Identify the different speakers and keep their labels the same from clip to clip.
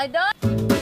Speaker 1: I don't...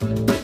Speaker 1: Bye.